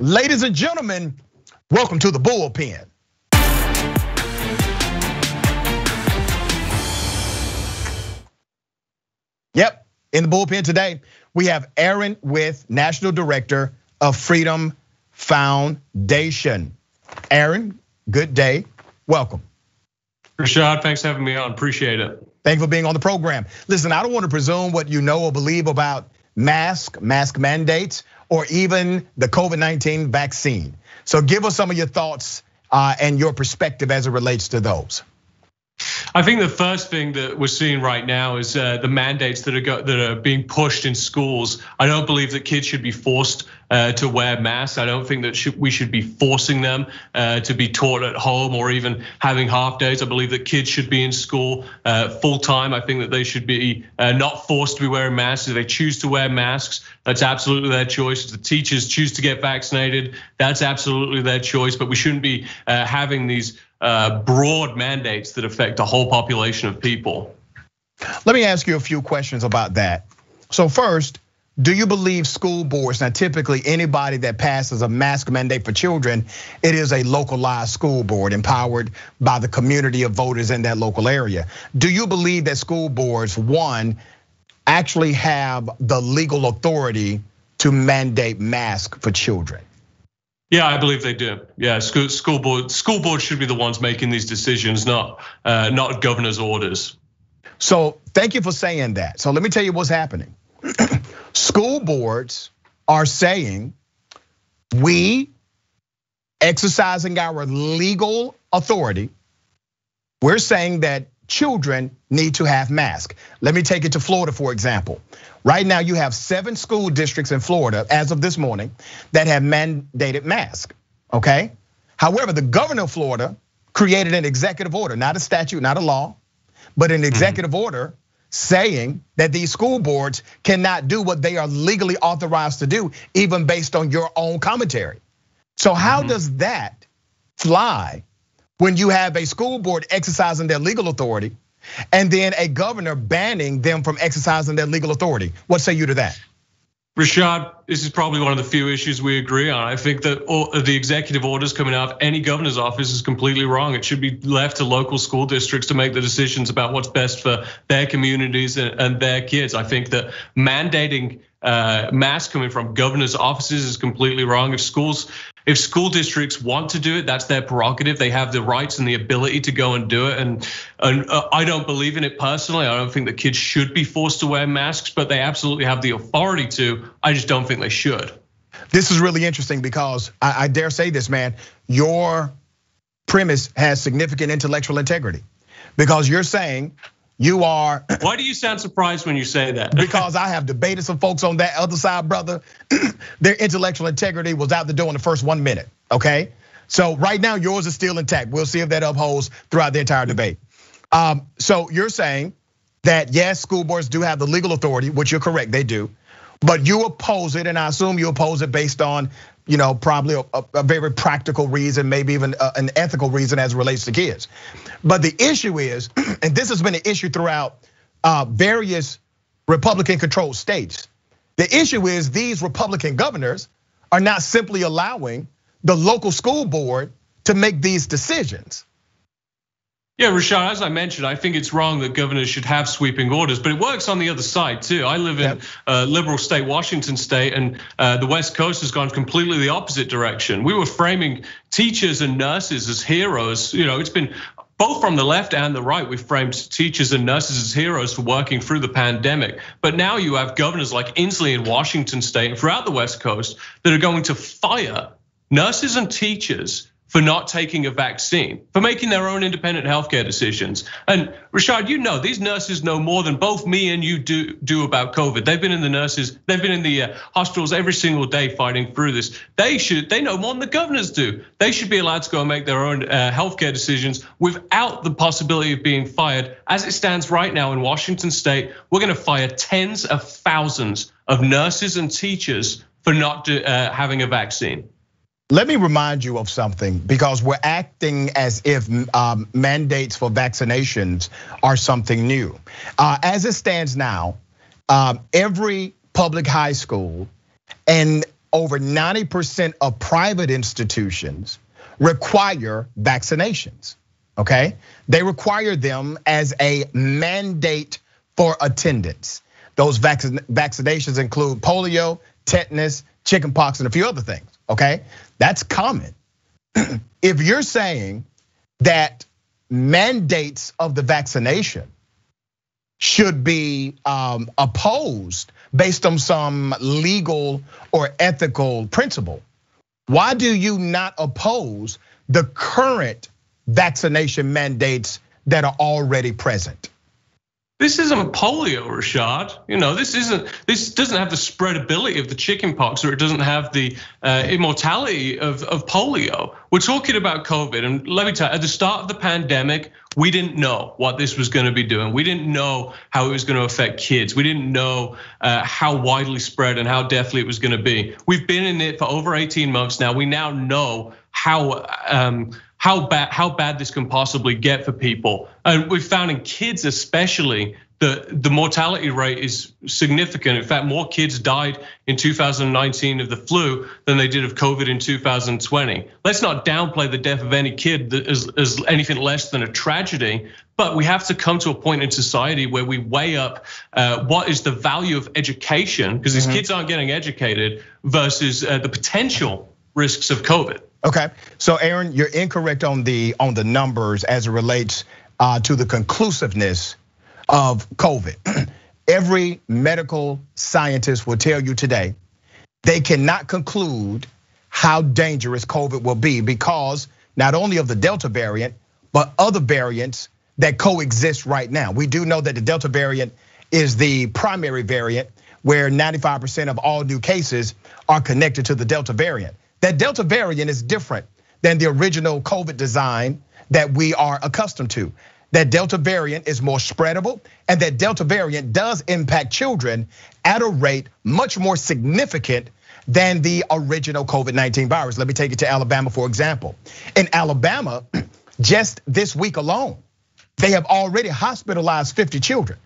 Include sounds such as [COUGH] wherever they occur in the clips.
Ladies and gentlemen, welcome to the bullpen. Yep, in the bullpen today, we have Aaron Withe National Director of Freedom Foundation. Aaron, good day. Welcome. Rashad, thanks for having me on. Appreciate it. Thank you for being on the program. Listen, I don't want to presume what you know or believe about mask, mask mandates, or even the COVID 19 vaccine. So give us some of your thoughts uh, and your perspective as it relates to those. I think the first thing that we're seeing right now is uh, the mandates that are that are being pushed in schools. I don't believe that kids should be forced uh, to wear masks. I don't think that we should be forcing them uh, to be taught at home or even having half days. I believe that kids should be in school full time. I think that they should be not forced to be wearing masks. If they choose to wear masks, that's absolutely their choice. If the teachers choose to get vaccinated, that's absolutely their choice. But we shouldn't be having these Uh, broad mandates that affect a whole population of people. Let me ask you a few questions about that. So first, do you believe school boards, now typically anybody that passes a mask mandate for children, it is a localized school board empowered by the community of voters in that local area. Do you believe that school boards, one, actually have the legal authority to mandate masks for children? Yeah, I believe they do. Yeah, school, school board school boards should be the ones making these decisions, not uh, not governor's orders. So thank you for saying that. So let me tell you what's happening. [CLEARS THROAT] school boards are saying we exercising our legal authority. We're saying that children need to have masks. Let me take it to Florida, for example. Right now, you have seven school districts in Florida, as of this morning, that have mandated masks, okay? However, the governor of Florida created an executive order, not a statute, not a law, but an mm-hmm. executive order saying that these school boards cannot do what they are legally authorized to do, even based on your own commentary. So, how mm-hmm. does that fly when you have a school board exercising their legal authority and then a governor banning them from exercising their legal authority. What say you to that? Rashad, this is probably one of the few issues we agree on. I think that the executive orders coming out of any governor's office is completely wrong. It should be left to local school districts to make the decisions about what's best for their communities and their kids. I think that mandating uh, masks coming from governor's offices is completely wrong. If schools if school districts want to do it, that's their prerogative. They have the rights and the ability to go and do it. And, and uh, I don't believe in it personally. I don't think that kids should be forced to wear masks, but they absolutely have the authority to. I just don't think they should. This is really interesting because I, I dare say this, man. Your premise has significant intellectual integrity because you're saying you are. Why do you sound surprised when you say that? [LAUGHS] because I have debated some folks on that other side, brother. [CLEARS THROAT] Their intellectual integrity was out the door in the first one minute. Okay, so right now yours is still intact. We'll see if that upholds throughout the entire debate. Um, so you're saying that yes, school boards do have the legal authority, which you're correct, they do, but you oppose it, and I assume you oppose it based on you know, probably a, a, very practical reason, maybe even an ethical reason as it relates to kids. But the issue is, [CLEARS THROAT] and this has been an issue throughout uh, various Republican controlled states. The issue is these Republican governors are not simply allowing the local school board to make these decisions. Yeah, Rashad, as I mentioned, I think it's wrong that governors should have sweeping orders, but it works on the other side too. I live in a liberal state, Washington state, and uh, the West Coast has gone completely the opposite direction. We were framing teachers and nurses as heroes. You know, it's been both from the left and the right, we've framed teachers and nurses as heroes for working through the pandemic. But now you have governors like Inslee in Washington state and throughout the West Coast that are going to fire nurses and teachers for not taking a vaccine, for making their own independent healthcare decisions. And Rashad, you know these nurses know more than both me and you do do about COVID. They've been in the nurses, they've been in the uh, hospitals every single day fighting through this. They should, they know more than the governors do. They should be allowed to go and make their own uh, healthcare decisions without the possibility of being fired. As it stands right now in Washington State, we're going to fire tens of thousands of nurses and teachers for not uh, having a vaccine. Let me remind you of something because we're acting as if um, mandates for vaccinations are something new. Uh, as it stands now, um, every public high school and over 90% of private institutions require vaccinations. Okay, they require them as a mandate for attendance. Those vaccinations include polio, tetanus, chickenpox, and a few other things. Okay, that's common. [CLEARS THROAT] if you're saying that mandates of the vaccination should be um, opposed based on some legal or ethical principle, why do you not oppose the current vaccination mandates that are already present? This isn't polio, Rashad. You know, this isn't. This doesn't have the spreadability of the chickenpox, or it doesn't have the uh, immortality of, of polio. We're talking about COVID, and let me tell you, at the start of the pandemic, we didn't know what this was going to be doing. We didn't know how it was going to affect kids. We didn't know uh, how widely spread and how deathly it was going to be. We've been in it for over 18 months now. We now know how. Um, how bad how bad this can possibly get for people. And we've found in kids especially the the mortality rate is significant. In fact, more kids died in 2019 of the flu than they did of COVID in 2020. Let's not downplay the death of any kid as, as anything less than a tragedy. But we have to come to a point in society where we weigh up uh, what is the value of education, because these mm-hmm. kids aren't getting educated, versus uh, the potential risks of COVID. Okay, so Aaron, you're incorrect on the on the numbers as it relates uh, to the conclusiveness of COVID. [CLEARS THROAT] Every medical scientist will tell you today they cannot conclude how dangerous COVID will be because not only of the Delta variant, but other variants that coexist right now. We do know that the Delta variant is the primary variant where 95% of all new cases are connected to the Delta variant. That Delta variant is different than the original COVID design that we are accustomed to. That Delta variant is more spreadable, and that Delta variant does impact children at a rate much more significant than the original COVID 19 virus. Let me take it to Alabama, for example. In Alabama, [CLEARS THROAT] just this week alone, they have already hospitalized 50 children.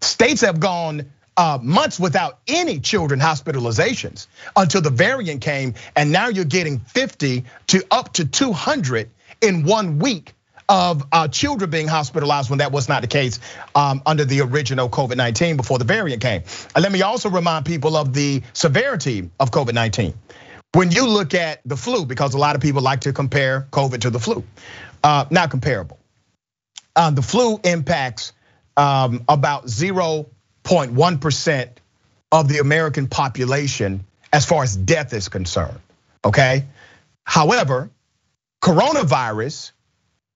States have gone months without any children hospitalizations until the variant came, and now you're getting 50 to up to 200 in one week of uh, children being hospitalized when that was not the case um, under the original COVID 19 before the variant came. And let me also remind people of the severity of COVID 19. When you look at the flu, because a lot of people like to compare COVID to the flu, uh, not comparable. Uh, the flu impacts um, about zero 0.1% of the American population as far as death is concerned, okay? However, coronavirus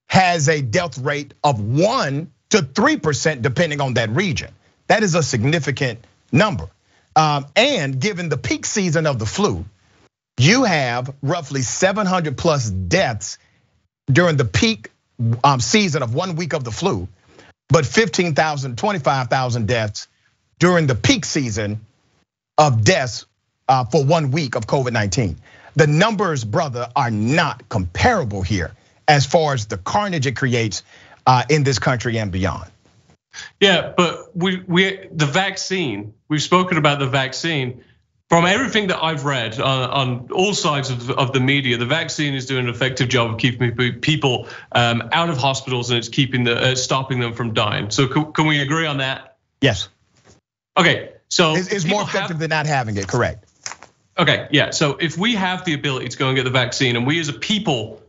has a death rate of 1 to 3% depending on that region. That is a significant number. Um, and given the peak season of the flu, you have roughly 700 plus deaths during the peak um, season of one week of the flu, but 15,000, 25,000 deaths during the peak season of deaths uh, for one week of COVID 19. The numbers, brother, are not comparable here as far as the carnage it creates uh, in this country and beyond. Yeah, but we we the vaccine. We've spoken about the vaccine. From everything that I've read on, on all sides of, of the media, the vaccine is doing an effective job of keeping people um, out of hospitals and it's keeping the uh, stopping them from dying. So can, can we agree on that? Yes. Okay, so it's, more effective have, than not having it. Correct. Okay, yeah. So if we have the ability to go and get the vaccine, and we as a people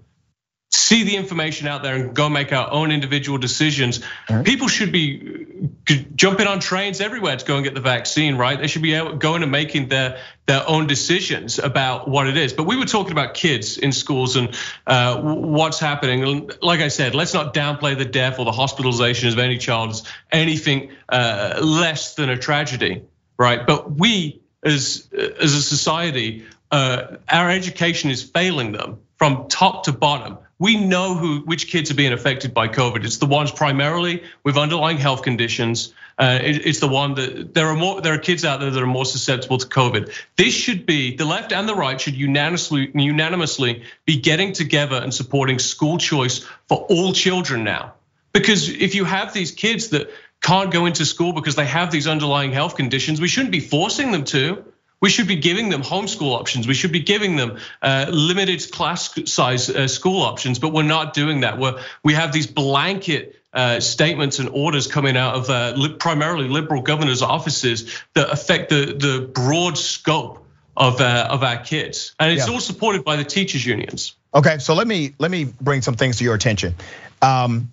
see the information out there and go make our own individual decisions. Right. People should be jumping on trains everywhere to go and get the vaccine, right? They should be going and making their their own decisions about what it is. But we were talking about kids in schools and uh, what's happening. And like I said, let's not downplay the death or the hospitalization of any child as anything uh, less than a tragedy, right? But we as as a society, uh, our education is failing them from top to bottom we know who which kids are being affected by COVID. It's the ones primarily with underlying health conditions. Uh, it's the one that there are more there are kids out there that are more susceptible to COVID. This should be the left and the right should unanimously unanimously be getting together and supporting school choice for all children now. Because if you have these kids that can't go into school because they have these underlying health conditions, we shouldn't be forcing them to. We should be giving them homeschool options. We should be giving them uh, limited class size uh, school options, but we're not doing that. We're, we have these blanket uh, statements and orders coming out of uh, primarily liberal governors' offices that affect the the broad scope of uh, of our kids, and it's yeah. all supported by the teachers' unions. Okay, so let me let me bring some things to your attention. Um,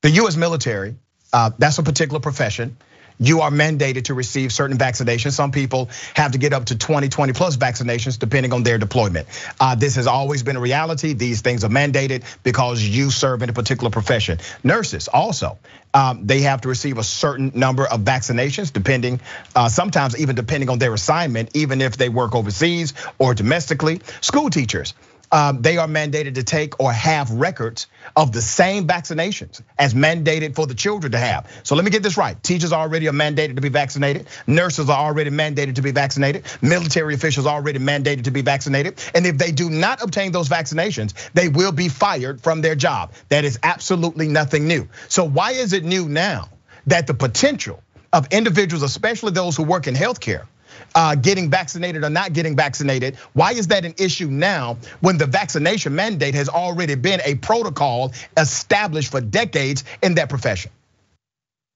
the U.S. military, uh, that's a particular profession you are mandated to receive certain vaccinations. Some people have to get up to 20, 20 plus vaccinations depending on their deployment. Uh, this has always been a reality. These things are mandated because you serve in a particular profession. Nurses also, um, they have to receive a certain number of vaccinations, depending, uh, sometimes even depending on their assignment, even if they work overseas or domestically. School teachers, Um, they are mandated to take or have records of the same vaccinations as mandated for the children to have. So let me get this right. Teachers already are mandated to be vaccinated. Nurses are already mandated to be vaccinated. Military officials are already mandated to be vaccinated. And if they do not obtain those vaccinations, they will be fired from their job. That is absolutely nothing new. So why is it new now that the potential of individuals, especially those who work in healthcare, Uh, getting vaccinated or not getting vaccinated. Why is that an issue now when the vaccination mandate has already been a protocol established for decades in that profession?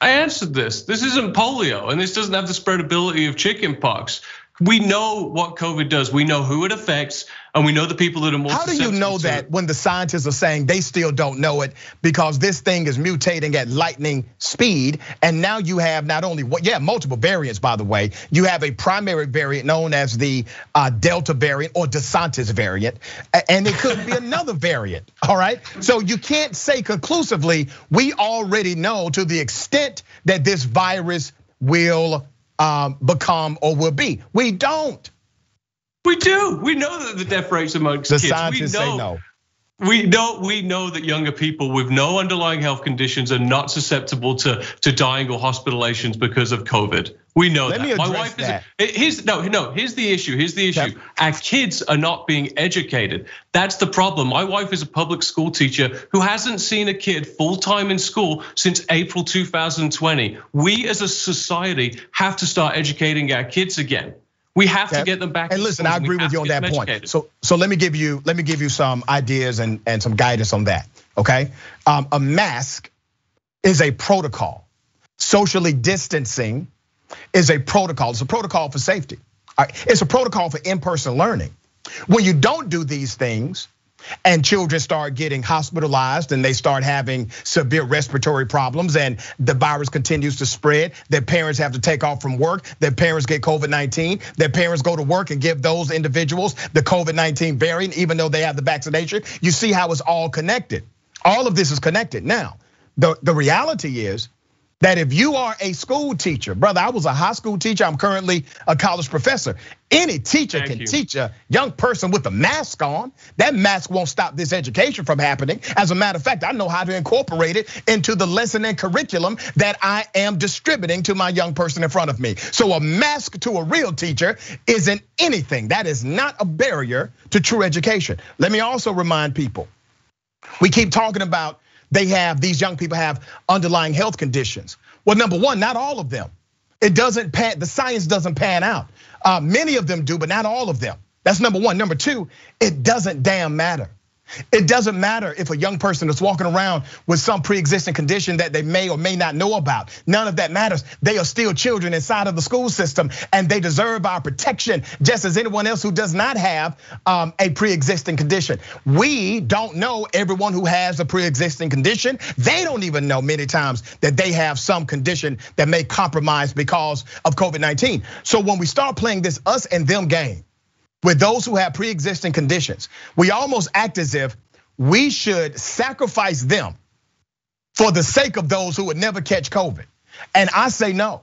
I answered this. This isn't polio, and this doesn't have the spreadability of chickenpox. We know what COVID does. We know who it affects, and we know the people that are more. How do you know that when the scientists are saying they still don't know it because this thing is mutating at lightning speed, and now you have not only what, yeah, multiple variants. By the way, you have a primary variant known as the uh, Delta variant or DeSantis variant, and it could be another variant. All right, so you can't say conclusively we already know to the extent that this virus will Um, become or will be. We don't. We do. We know that the death rates amongst the kids. Scientists we know, say no. We know we know that younger people with no underlying health conditions are not susceptible to to dying or hospitalizations because of COVID. We know Let that. My wife that. is eh, here's no no here's the issue. Here's the issue. Yep. Our kids are not being educated. That's the problem. My wife is a public school teacher who hasn't seen a kid full time in school since April 2020. We as a society have to start educating our kids again. We have to get them back. And listen, I agree with you on that point. So, so let me give you let me give you some ideas and and some guidance on that. Okay, um, a mask is a protocol. Socially distancing is a protocol. It's a protocol for safety. It's a protocol for in-person learning. When you don't do these things, and children start getting hospitalized and they start having severe respiratory problems and the virus continues to spread. Their parents have to take off from work. Their parents get COVID 19. Their parents go to work and give those individuals the COVID 19 variant, even though they have the vaccination. You see how it's all connected. All of this is connected. Now, the, the reality is that if you are a school teacher, brother, I was a high school teacher, I'm currently a college professor. Any teacher Thank can you. teach a young person with a mask on. That mask won't stop this education from happening. As a matter of fact, I know how to incorporate it into the lesson and curriculum that I am distributing to my young person in front of me. So a mask to a real teacher isn't anything. That is not a barrier to true education. Let me also remind people, we keep talking about they have, these young people have underlying health conditions. Well, number one, not all of them. It doesn't pan, the science doesn't pan out. Uh, many of them do, but not all of them. That's number one. Number two, it doesn't damn matter. It doesn't matter if a young person is walking around with some pre-existing condition that they may or may not know about. None of that matters. They are still children inside of the school system and they deserve our protection just as anyone else who does not have um, a pre-existing condition. We don't know everyone who has a pre-existing condition. They don't even know many times that they have some condition that may compromise because of COVID-19. So when we start playing this us and them game, with those who have pre-existing conditions. We almost act as if we should sacrifice them for the sake of those who would never catch COVID. And I say no.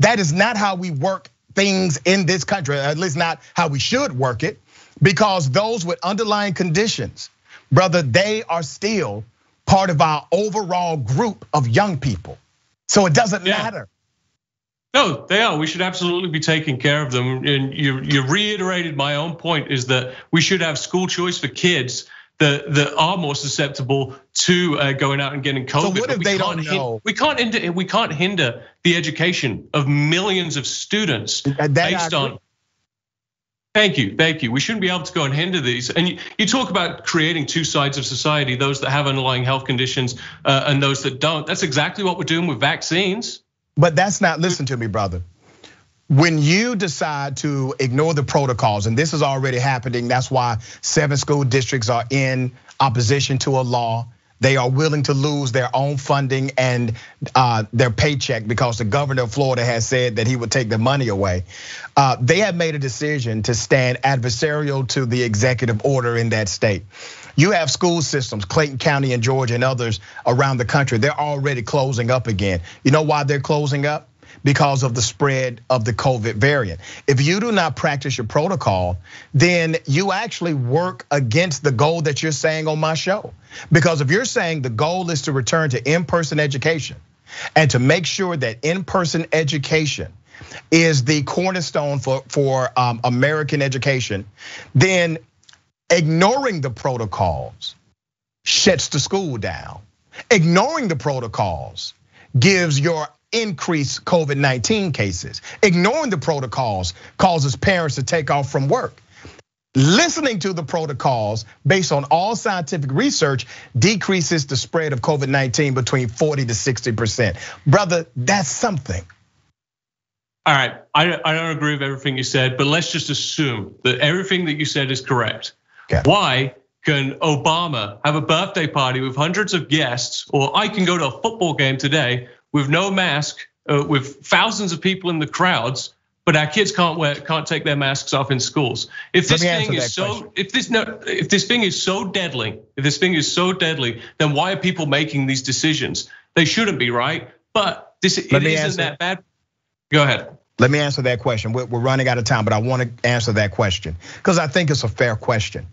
That is not how we work things in this country, at least not how we should work it, because those with underlying conditions, brother, they are still part of our overall group of young people. So it doesn't yeah. matter no, they are. We should absolutely be taking care of them. And you, you reiterated my own point is that we should have school choice for kids that, that are more susceptible to uh, going out and getting COVID. So what if they don't know? we can't hinder. We can't hinder the education of millions of students based on Thank you, thank you. We shouldn't be able to go and hinder these. And you, you talk about creating two sides of society: those that have underlying health conditions uh, and those that don't. That's exactly what we're doing with vaccines. But that's not. Listen to me, brother. When you decide to ignore the protocols, and this is already happening, that's why seven school districts are in opposition to a law they are willing to lose their own funding and uh, their paycheck because the governor of Florida has said that he would take the money away. Uh, they have made a decision to stand adversarial to the executive order in that state. You have school systems, Clayton County and Georgia and others around the country, they're already closing up again. You know why they're closing up? Because of the spread of the COVID variant. If you do not practice your protocol, then you actually work against the goal that you're saying on my show. Because if you're saying the goal is to return to in person education and to make sure that in person education is the cornerstone for, for um, American education, then ignoring the protocols shuts the school down. Ignoring the protocols gives your increase COVID 19 cases. Ignoring the protocols causes parents to take off from work. Listening to the protocols based on all scientific research decreases the spread of COVID 19 between 40 to 60%. Brother, that's something. All right, I, don't agree with everything you said, but let's just assume that everything that you said is correct. Okay. Why can Obama have a birthday party with hundreds of guests, or I can go to a football game today with no mask, uh, with thousands of people in the crowds, but our kids can't wear, can't take their masks off in schools. If this thing is so, question. if this no, if this thing is so deadly, if this thing is so deadly, then why are people making these decisions? They shouldn't be, right? But this it isn't answer. that bad. Go ahead. Let me answer that question. We're running out of time, but I want to answer that question because I think it's a fair question.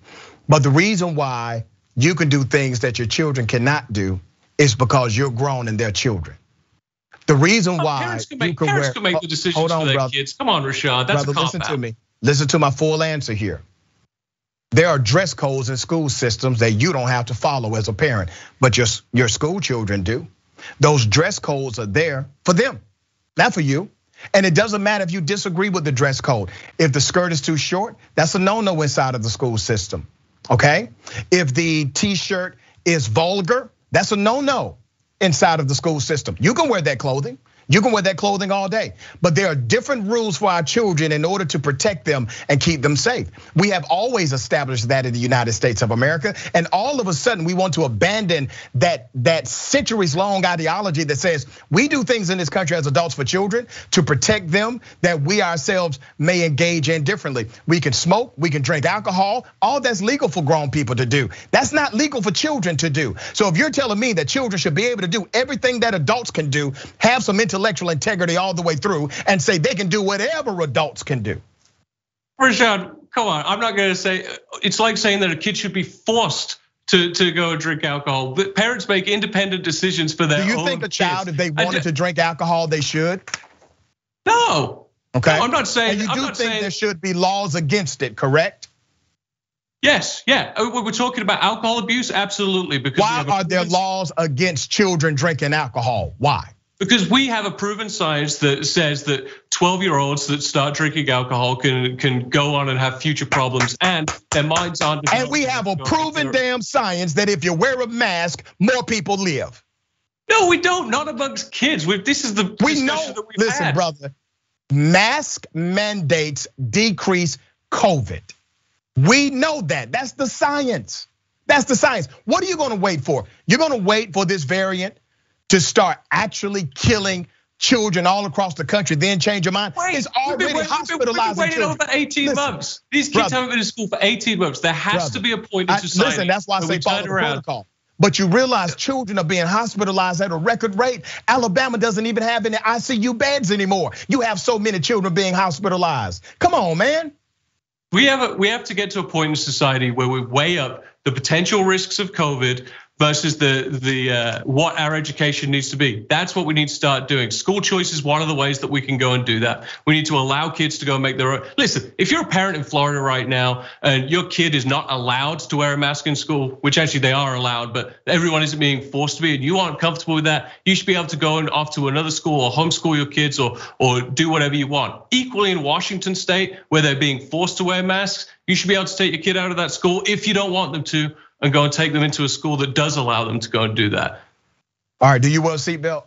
But the reason why you can do things that your children cannot do is because you're grown and they're children. The reason oh, why parents can make, you can parents wear, can make the oh, decisions hold on, for their brother. kids. Come on, Rashad, that's brother, listen to me. Listen to my full answer here. There are dress codes in school systems that you don't have to follow as a parent, but your your school children do. Those dress codes are there for them, not for you. And it doesn't matter if you disagree with the dress code. If the skirt is too short, that's a no-no inside of the school system. Okay? If the t-shirt is vulgar, that's a no-no inside of the school system. You can wear that clothing. You can wear that clothing all day, but there are different rules for our children in order to protect them and keep them safe. We have always established that in the United States of America, and all of a sudden we want to abandon that that centuries long ideology that says we do things in this country as adults for children to protect them that we ourselves may engage in differently. We can smoke, we can drink alcohol, all that's legal for grown people to do. That's not legal for children to do. So if you're telling me that children should be able to do everything that adults can do, have some mental intellectual integrity all the way through and say they can do whatever adults can do. Rashad, come on. I'm not going to say it's like saying that a kid should be forced to, to go and drink alcohol. Parents make independent decisions for their. Own. Do you think a child, if they wanted to drink alcohol, they should? No. Okay. No, I'm not saying. And you do think saying, there should be laws against it, correct? Yes, yeah. Uh, we're talking about alcohol abuse, absolutely. Because why are there laws against children drinking alcohol? Why? Because we have a proven science that says that 12 year olds that start drinking alcohol can can go on and have future problems and their minds aren't. And we have a proven damn science that if you wear a mask, more people live. No, we don't. Not amongst kids. We, this is the we know. listen, had. brother. Mask mandates decrease COVID. We know that. That's the science. That's the science. What are you going to wait for? You're going to wait for this variant to start actually killing children all across the country, then change your mind. Wait, it's already we've been, hospitalizing we've been waiting over 18 listen, months. These kids brother, haven't been in school for 18 months. There has brother, to be a point in society. listen, that's why I say follow the protocol. But you realize children are being hospitalized at a record rate. Alabama doesn't even have any ICU beds anymore. You have so many children being hospitalized. Come on, man. We have a, we have to get to a point in society where we weigh up the potential risks of COVID versus the the uh, what our education needs to be. That's what we need to start doing. School choice is one of the ways that we can go and do that. We need to allow kids to go and make their own. Listen, if you're a parent in Florida right now and your kid is not allowed to wear a mask in school, which actually they are allowed, but everyone isn't being forced to be, and you aren't comfortable with that, you should be able to go and off to another school or homeschool your kids or or do whatever you want. Equally in Washington State, where they're being forced to wear masks, you should be able to take your kid out of that school if you don't want them to and go and take them into a school that does allow them to go and do that. All right, do you wear a seatbelt?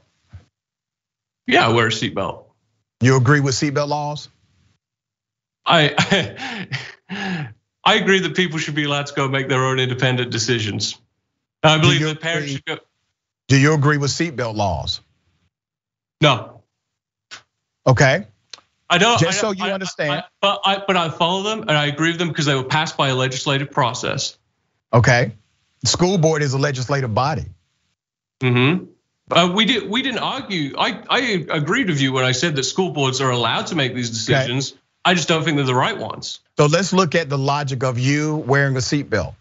Yeah, I wear a seatbelt. You agree with seatbelt laws? I [LAUGHS] I agree that people should be allowed to go make their own independent decisions. I believe that parents should go. Do you agree with seatbelt laws? No. Okay. I don't. Just I don't, so you I, understand. I, but I but I follow them and I agree with them because they were passed by a legislative process. Okay, school board is a legislative body. Hmm. Uh, we did. We didn't argue. I I agreed with you when I said that school boards are allowed to make these decisions. Okay. I just don't think they're the right ones. So let's look at the logic of you wearing a seatbelt.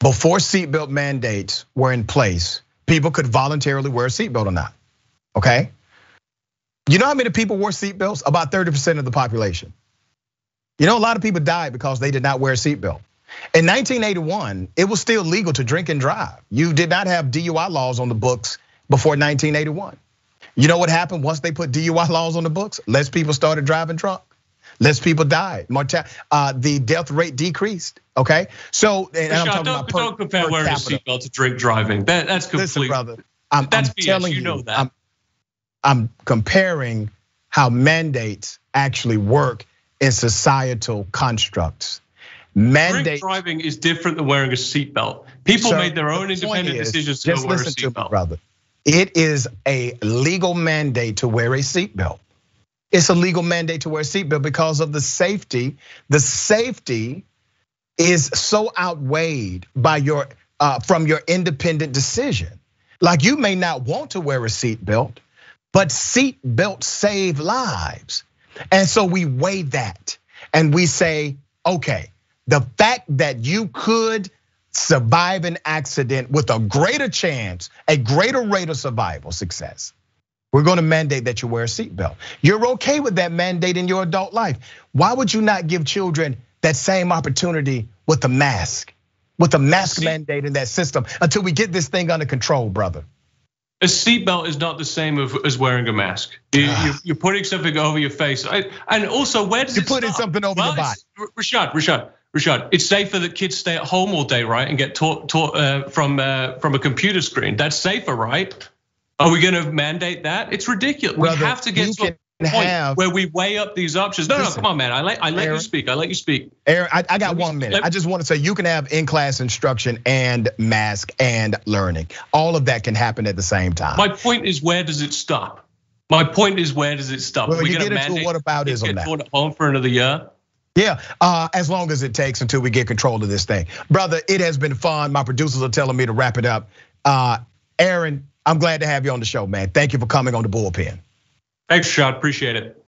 Before seatbelt mandates were in place, people could voluntarily wear a seatbelt or not. Okay. You know how many people wore seatbelts? About 30% of the population. You know, a lot of people died because they did not wear a seatbelt. In 1981, it was still legal to drink and drive. You did not have DUI laws on the books before 1981. You know what happened once they put DUI laws on the books? Less people started driving drunk. Less people died. Uh, the death rate decreased. Okay, so and I'm talking don't, about per, don't compare wearing a seatbelt to drink driving. That, that's complete. Listen, brother, I'm, that's I'm BS. telling you, you know that. I'm, I'm comparing how mandates actually work in societal constructs. Mandate Drink driving is different than wearing a seatbelt. People made their own independent is, decisions to wear a seatbelt. Brother, it is a legal mandate to wear a seatbelt. It's a legal mandate to wear a seatbelt because of the safety. The safety is so outweighed by your uh, from your independent decision. Like you may not want to wear a seatbelt, but seat belts save lives. And so we weigh that and we say, okay, the fact that you could survive an accident with a greater chance, a greater rate of survival success. We're going to mandate that you wear a seatbelt. You're okay with that mandate in your adult life. Why would you not give children that same opportunity with a mask, with a mask mandate in that system until we get this thing under control, brother? a seatbelt is not the same as wearing a mask. Ah. You're putting something over your face, and also where does you're putting stop? something over well, your body? Rashad, Rashad, Rashad. It's safer that kids stay at home all day, right, and get taught, taught uh, from uh, from a computer screen. That's safer, right? Are we going to mandate that? It's ridiculous. Brother, we have to get to a point have, where we weigh up these options. No, listen, no, come on, man. I let I let Aaron, you speak. I let you speak. Aaron, I, I got one minute. I just want to say you can have in-class instruction and mask and learning. All of that can happen at the same time. My point is, where does it stop? My point is, where does it stop? Well, Are we you get into what about is on that? At home for another year. Yeah, uh, as long as it takes until we get control of this thing, brother. It has been fun. My producers are telling me to wrap it up. Uh, Aaron, I'm glad to have you on the show, man. Thank you for coming on the bullpen. Thanks, Sean. Appreciate it.